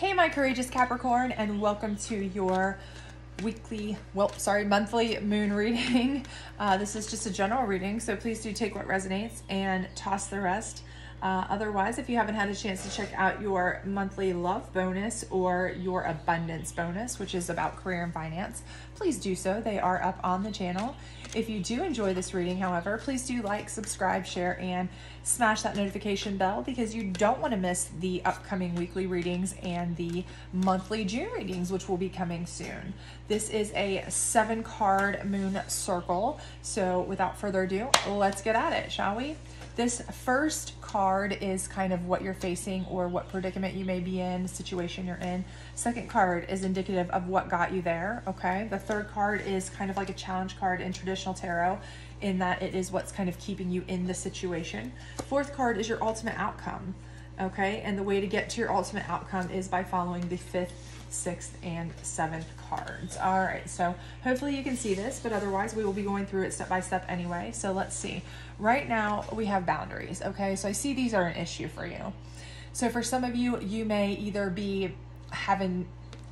Hey, my courageous Capricorn, and welcome to your weekly, well, sorry, monthly moon reading. Uh, this is just a general reading, so please do take what resonates and toss the rest. Uh, otherwise, if you haven't had a chance to check out your monthly love bonus or your abundance bonus, which is about career and finance, please do so. They are up on the channel. If you do enjoy this reading, however, please do like, subscribe, share, and smash that notification bell because you don't want to miss the upcoming weekly readings and the monthly June readings, which will be coming soon. This is a seven card moon circle. So without further ado, let's get at it, shall we? This first card is kind of what you're facing or what predicament you may be in, situation you're in. Second card is indicative of what got you there, okay? The third card is kind of like a challenge card in traditional tarot in that it is what's kind of keeping you in the situation. Fourth card is your ultimate outcome, okay? And the way to get to your ultimate outcome is by following the fifth sixth, and seventh cards. All right, so hopefully you can see this, but otherwise we will be going through it step by step anyway. So let's see. Right now we have boundaries, okay? So I see these are an issue for you. So for some of you, you may either be having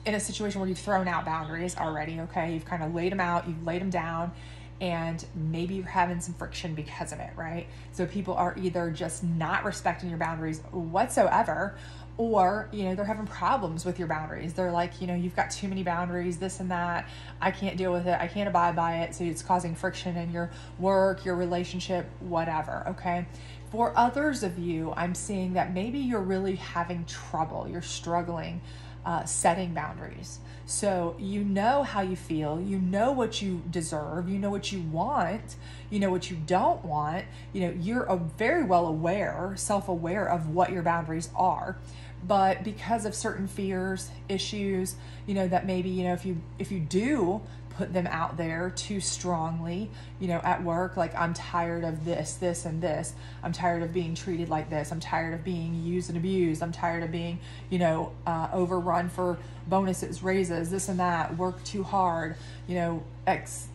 in a situation where you've thrown out boundaries already, okay? You've kind of laid them out, you've laid them down, and maybe you're having some friction because of it, right? So people are either just not respecting your boundaries whatsoever, or you know they're having problems with your boundaries. They're like you know you've got too many boundaries this and that. I can't deal with it. I can't abide by it. So it's causing friction in your work your relationship whatever okay? For others of you i'm seeing that maybe you're really having trouble. You're struggling uh, setting boundaries. So you know how you feel, you know what you deserve, you know what you want, you know what you don't want. You know, you're a very well aware, self aware of what your boundaries are but because of certain fears issues you know that maybe you know if you if you do put them out there too strongly you know at work like i'm tired of this this and this. I'm tired of being treated like this. I'm tired of being used and abused. I'm tired of being you know uh, overrun for bonuses raises this and that work too hard you know x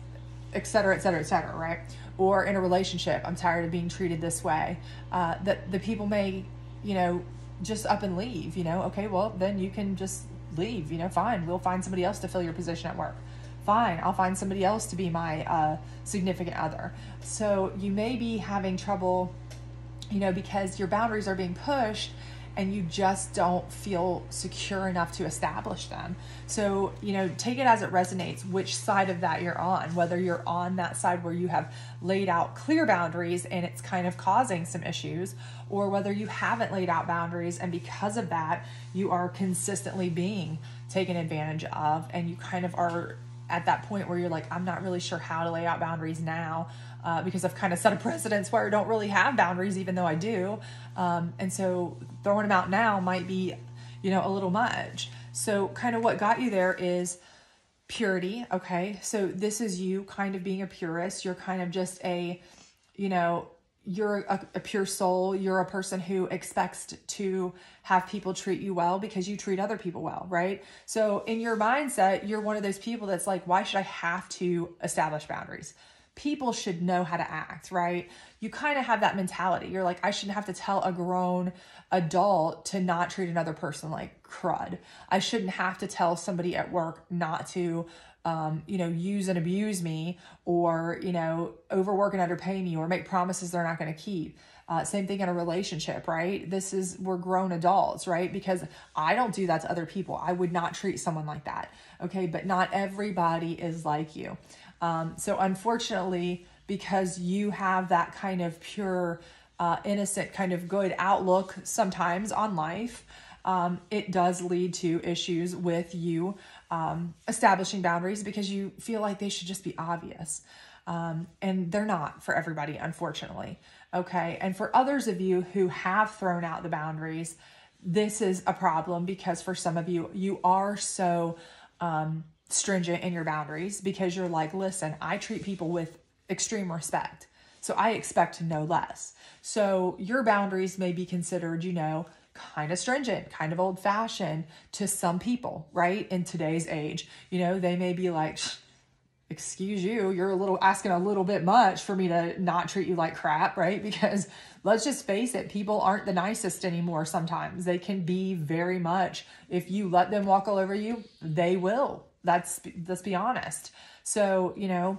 et cetera et cetera et cetera right? Or in a relationship i'm tired of being treated this way. Uh, that the people may you know just up and leave, you know, okay, well, then you can just leave, you know, fine, we'll find somebody else to fill your position at work. Fine, I'll find somebody else to be my uh, significant other. So you may be having trouble, you know, because your boundaries are being pushed and you just don't feel secure enough to establish them. So, you know, take it as it resonates, which side of that you're on, whether you're on that side where you have laid out clear boundaries and it's kind of causing some issues, or whether you haven't laid out boundaries and because of that, you are consistently being taken advantage of and you kind of are at that point where you're like, I'm not really sure how to lay out boundaries now uh, because I've kind of set a precedence where I don't really have boundaries, even though I do. Um, and so throwing them out now might be, you know, a little much. So, kind of what got you there is purity. Okay. So, this is you kind of being a purist. You're kind of just a, you know, you're a, a, pure soul. You're a person who expects to have people treat you well because you treat other people well, right? So, in your mindset, you're one of those people that's like, why should I have to establish boundaries? people should know how to act, right? You kind of have that mentality. You're like, I shouldn't have to tell a grown adult to not treat another person like crud. I shouldn't have to tell somebody at work not to, um, you know, use and abuse me or, you know, overwork and underpay me or make promises they're not going to keep. Uh, same thing in a relationship, right? This is, we're grown adults, right? Because I don't do that to other people. I would not treat someone like that. Okay. But not everybody is like you. Um, so, unfortunately, because you have that kind of pure, uh, innocent, kind of good outlook sometimes on life, um, it does lead to issues with you um, establishing boundaries because you feel like they should just be obvious. Um, and they're not for everybody, unfortunately. Okay. And for others of you who have thrown out the boundaries, this is a problem because for some of you, you are so um, stringent in your boundaries because you're like, listen, I treat people with extreme respect. So I expect no less. So your boundaries may be considered, you know, kind of stringent, kind of old fashioned to some people, right? In today's age, you know, they may be like, excuse you, you're a little asking a little bit much for me to not treat you like crap, right? Because let's just face it, people aren't the nicest anymore sometimes. They can be very much. If you let them walk all over you, they will. That's let's be honest. So, you know,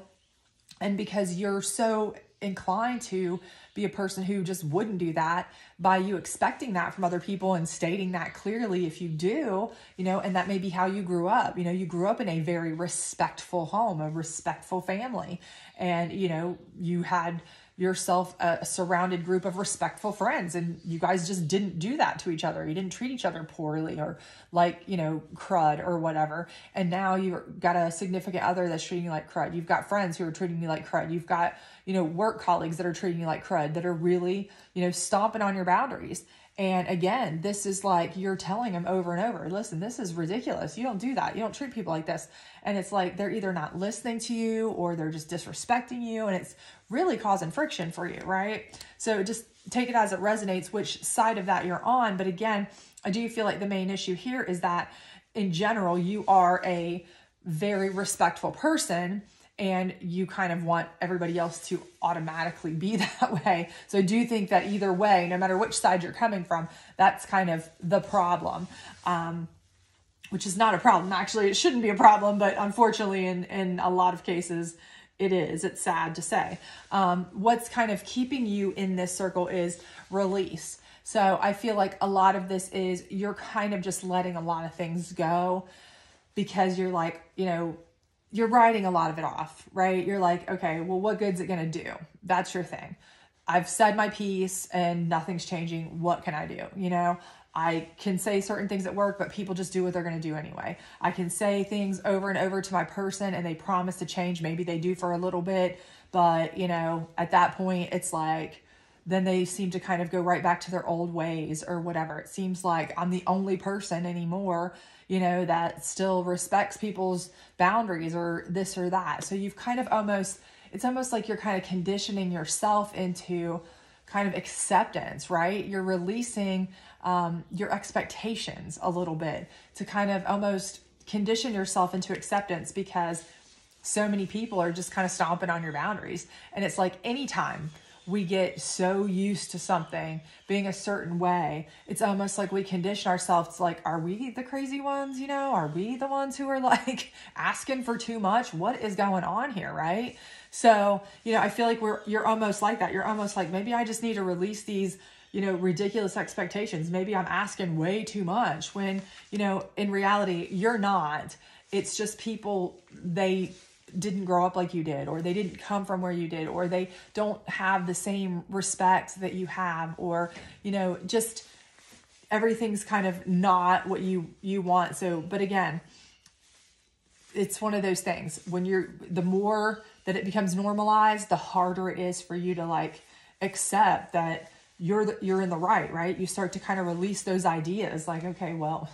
and because you're so inclined to be a person who just wouldn't do that by you expecting that from other people and stating that clearly if you do, you know, and that may be how you grew up. You know, you grew up in a very respectful home, a respectful family, and, you know, you had yourself a surrounded group of respectful friends. And you guys just didn't do that to each other. You didn't treat each other poorly or like you know crud or whatever. And now you've got a significant other that's treating you like crud. You've got friends who are treating you like crud. You've got you know work colleagues that are treating you like crud that are really you know stomping on your boundaries and again, this is like you're telling them over and over, listen, this is ridiculous. You don't do that. You don't treat people like this. And it's like they're either not listening to you or they're just disrespecting you. And it's really causing friction for you, right? So just take it as it resonates, which side of that you're on. But again, I do feel like the main issue here is that in general, you are a very respectful person and you kind of want everybody else to automatically be that way. So I do think that either way, no matter which side you're coming from, that's kind of the problem. Um, which is not a problem. Actually, it shouldn't be a problem, but unfortunately, in, in a lot of cases, it is. It's sad to say. Um, what's kind of keeping you in this circle is release. So I feel like a lot of this is you're kind of just letting a lot of things go because you're like, you know, you're writing a lot of it off, right? You're like, okay, well, what good's it going to do? That's your thing. I've said my piece and nothing's changing. What can I do? You know, I can say certain things at work, but people just do what they're going to do anyway. I can say things over and over to my person and they promise to change. Maybe they do for a little bit, but you know, at that point, it's like, then they seem to kind of go right back to their old ways or whatever. It seems like I'm the only person anymore you know, that still respects people's boundaries or this or that. So you've kind of almost, it's almost like you're kind of conditioning yourself into kind of acceptance, right? You're releasing um, your expectations a little bit to kind of almost condition yourself into acceptance because so many people are just kind of stomping on your boundaries. And it's like anytime we get so used to something being a certain way. It's almost like we condition ourselves like, are we the crazy ones? You know, are we the ones who are like asking for too much? What is going on here? Right. So, you know, I feel like we're, you're almost like that. You're almost like, maybe I just need to release these, you know, ridiculous expectations. Maybe I'm asking way too much when, you know, in reality, you're not. It's just people, they didn't grow up like you did or they didn't come from where you did or they don't have the same respect that you have or you know just everything's kind of not what you you want. So but again it's one of those things. When you're the more that it becomes normalized the harder it is for you to like accept that you're the, you're in the right right? You start to kind of release those ideas like okay well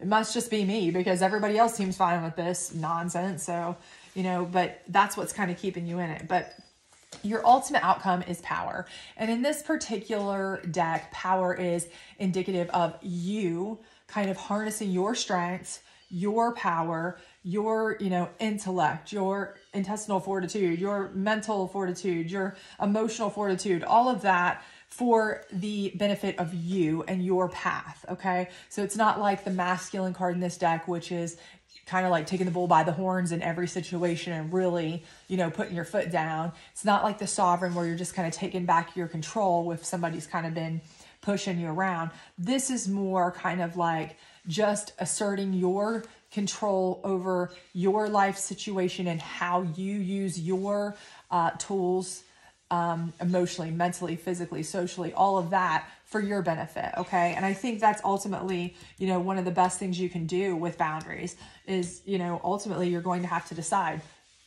it must just be me because everybody else seems fine with this nonsense so you know, but that's what's kind of keeping you in it. But your ultimate outcome is power. And in this particular deck, power is indicative of you kind of harnessing your strengths, your power, your, you know, intellect, your intestinal fortitude, your mental fortitude, your emotional fortitude, all of that for the benefit of you and your path. Okay. So it's not like the masculine card in this deck, which is kind of like taking the bull by the horns in every situation and really, you know, putting your foot down. It's not like the sovereign where you're just kind of taking back your control if somebody's kind of been pushing you around. This is more kind of like just asserting your control over your life situation and how you use your uh, tools um, emotionally, mentally, physically, socially, all of that for your benefit. Okay. And I think that's ultimately, you know, one of the best things you can do with boundaries is, you know, ultimately you're going to have to decide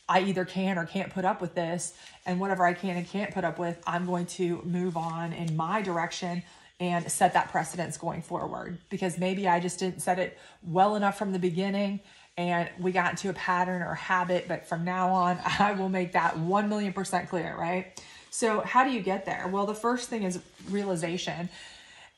I either can or can't put up with this. And whatever I can and can't put up with, I'm going to move on in my direction and set that precedence going forward because maybe I just didn't set it well enough from the beginning and we got into a pattern or habit. But from now on, I will make that 1 million percent clear, right? So, how do you get there? Well, the first thing is realization.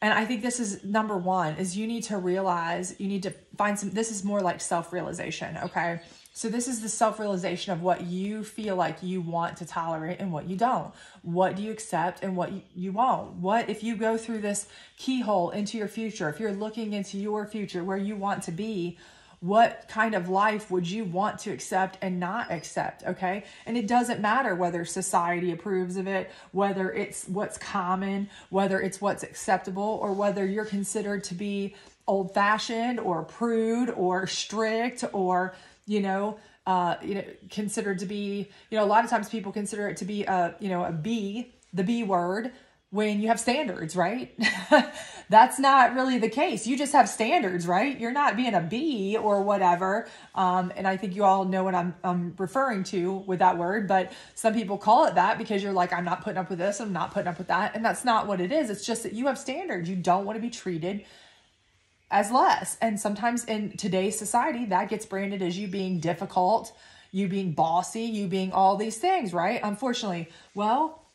And I think this is number one is you need to realize you need to find some this is more like self-realization, okay? So, this is the self realization of what you feel like you want to tolerate and what you don't. What do you accept and what you won't? What if you go through this keyhole into your future, if you're looking into your future where you want to be? What kind of life would you want to accept and not accept okay? And it doesn't matter whether society approves of it whether it's what's common whether it's what's acceptable or whether you're considered to be old fashioned or prude or strict or you know uh, you know considered to be you know a lot of times people consider it to be a you know a b the b word when you have standards, right? That's not really the case. You just have standards, right? You're not being a B or whatever. Um, and I think you all know what I'm, I'm referring to with that word, but some people call it that because you're like, I'm not putting up with this, I'm not putting up with that. And that's not what it is. It's just that you have standards. You don't want to be treated as less. And sometimes in today's society, that gets branded as you being difficult, you being bossy, you being all these things, right? Unfortunately, well,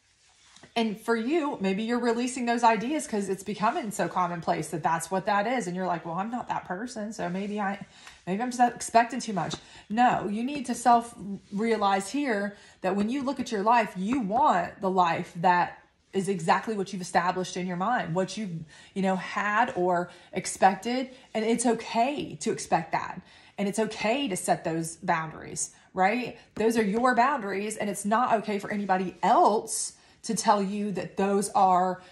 and for you, maybe you're releasing those ideas because it's becoming so commonplace that that's what that is. And you're like, well, I'm not that person. So maybe I, maybe I'm just expecting too much. No, you need to self realize here that when you look at your life, you want the life that is exactly what you've established in your mind, what you've, you know, had or expected. And it's okay to expect that. And it's okay to set those boundaries, right? Those are your boundaries. And it's not okay for anybody else to tell you that those are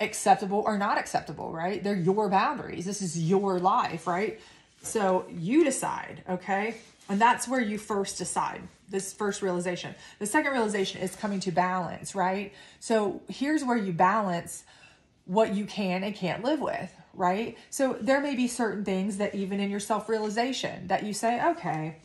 acceptable or not acceptable, right? They're your boundaries. This is your life, right? So you decide, okay? And that's where you first decide this first realization. The second realization is coming to balance, right? So here's where you balance what you can and can't live with, right? So there may be certain things that even in your self realization that you say, okay,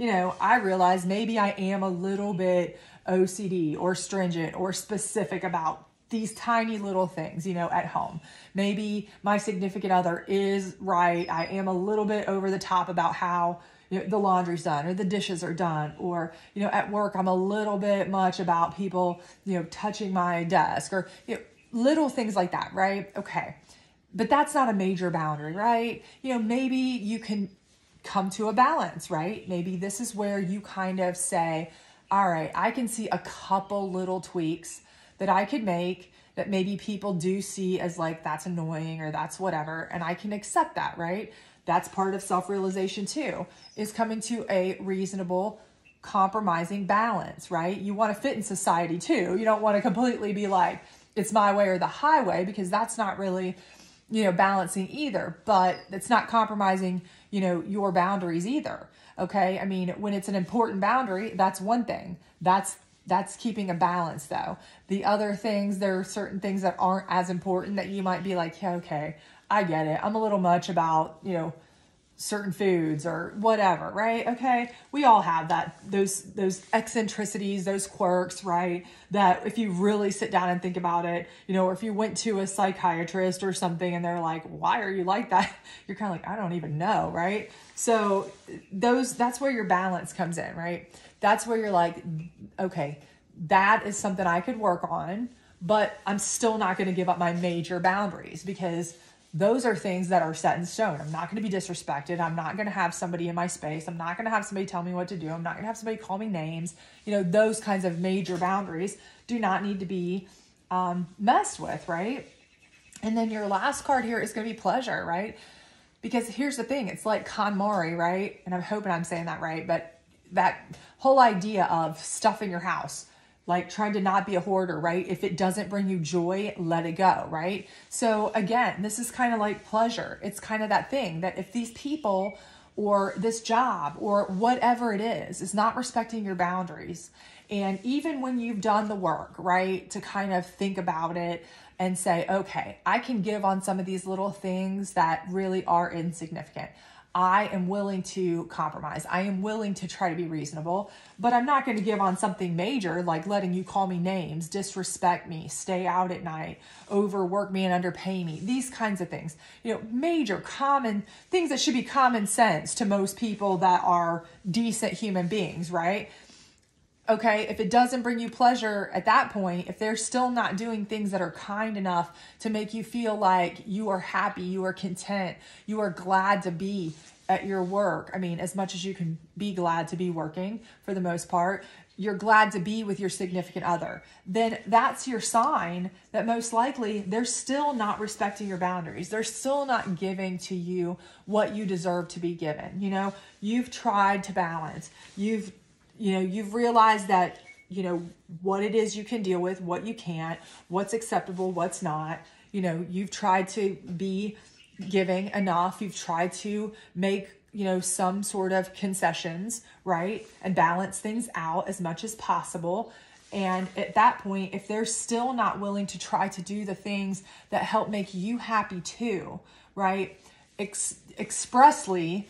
you know, I realize maybe I am a little bit OCD or stringent or specific about these tiny little things, you know, at home. Maybe my significant other is right. I am a little bit over the top about how you know, the laundry's done or the dishes are done or you know at work i'm a little bit much about people you know touching my desk or you know little things like that right okay but that's not a major boundary right you know maybe you can come to a balance right maybe this is where you kind of say all right, I can see a couple little tweaks that I could make that maybe people do see as like that's annoying or that's whatever and I can accept that, right? That's part of self-realization too. Is coming to a reasonable compromising balance, right? You want to fit in society too. You don't want to completely be like it's my way or the highway because that's not really you know balancing either, but it's not compromising, you know, your boundaries either. Okay. I mean, when it's an important boundary, that's one thing. That's that's keeping a balance though. The other things, there are certain things that aren't as important that you might be like, yeah, okay, I get it. I'm a little much about, you know, certain foods or whatever, right? Okay. We all have that those those eccentricities, those quirks, right? That if you really sit down and think about it, you know, or if you went to a psychiatrist or something and they're like, "Why are you like that?" You're kind of like, "I don't even know," right? So those that's where your balance comes in, right? That's where you're like, "Okay, that is something I could work on, but I'm still not going to give up my major boundaries because those are things that are set in stone. I'm not going to be disrespected. I'm not going to have somebody in my space. I'm not going to have somebody tell me what to do. I'm not going to have somebody call me names. You know, those kinds of major boundaries do not need to be um, messed with, right? And then your last card here is going to be pleasure, right? Because here's the thing it's like KonMari, right? And I'm hoping I'm saying that right, but that whole idea of stuff in your house like trying to not be a hoarder, right? If it doesn't bring you joy, let it go, right? So again, this is kind of like pleasure. It's kind of that thing that if these people or this job or whatever it is is not respecting your boundaries, and even when you've done the work, right, to kind of think about it and say, okay, I can give on some of these little things that really are insignificant. I am willing to compromise. I am willing to try to be reasonable, but I'm not going to give on something major like letting you call me names, disrespect me, stay out at night, overwork me and underpay me. These kinds of things. You know, major common things that should be common sense to most people that are decent human beings, right? Okay, if it doesn't bring you pleasure at that point, if they're still not doing things that are kind enough to make you feel like you are happy, you are content, you are glad to be at your work, I mean, as much as you can be glad to be working for the most part, you're glad to be with your significant other, then that's your sign that most likely they're still not respecting your boundaries. They're still not giving to you what you deserve to be given. You know, you've tried to balance. You've, you know, you've realized that, you know, what it is you can deal with, what you can't, what's acceptable, what's not. You know, you've tried to be giving enough. You've tried to make you know, some sort of concessions, right? And balance things out as much as possible. And at that point, if they're still not willing to try to do the things that help make you happy too, right? Ex- expressly,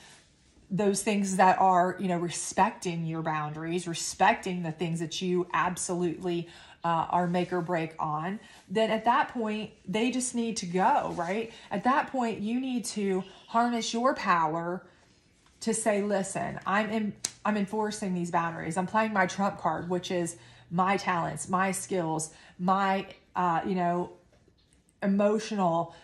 those things that are, you know, respecting your boundaries, respecting the things that you absolutely uh, are make or break on, then at that point, they just need to go, right? At that point, you need to harness your power to say, listen, I'm in, I'm enforcing these boundaries. I'm playing my trump card, which is my talents, my skills, my uh, you know, emotional,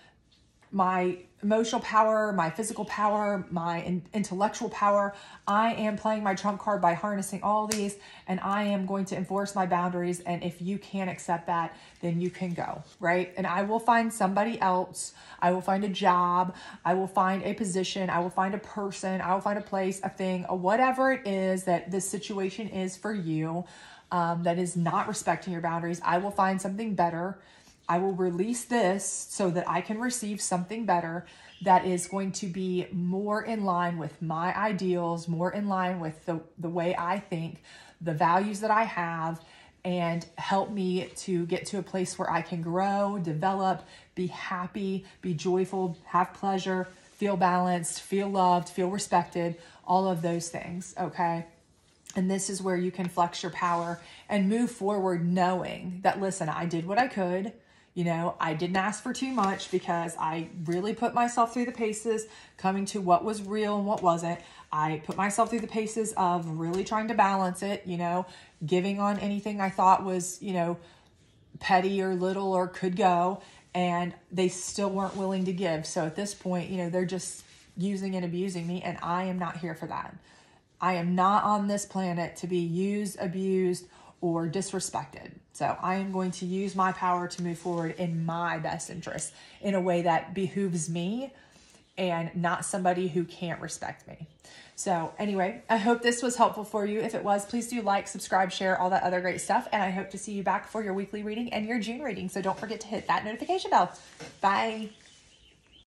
my emotional power, my physical power, my in- intellectual power. I am playing my trump card by harnessing all these, and I am going to enforce my boundaries. And if you can't accept that, then you can go, right? And I will find somebody else. I will find a job. I will find a position. I will find a person. I will find a place, a thing, whatever it is that this situation is for you um, that is not respecting your boundaries. I will find something better I will release this so that I can receive something better that is going to be more in line with my ideals, more in line with the, the way I think, the values that I have, and help me to get to a place where I can grow, develop, be happy, be joyful, have pleasure, feel balanced, feel loved, feel respected, all of those things, okay? And this is where you can flex your power and move forward knowing that, listen, I did what I could. You know, I didn't ask for too much because I really put myself through the paces coming to what was real and what wasn't. I put myself through the paces of really trying to balance it, you know, giving on anything I thought was, you know, petty or little or could go. And they still weren't willing to give. So at this point, you know, they're just using and abusing me. And I am not here for that. I am not on this planet to be used, abused, or disrespected. So I am going to use my power to move forward in my best interest in a way that behooves me and not somebody who can't respect me. So, anyway, I hope this was helpful for you. If it was, please do like, subscribe, share, all that other great stuff. And I hope to see you back for your weekly reading and your June reading. So, don't forget to hit that notification bell. Bye.